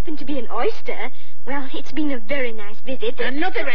happened to be an oyster, well, it's been a very nice visit. Another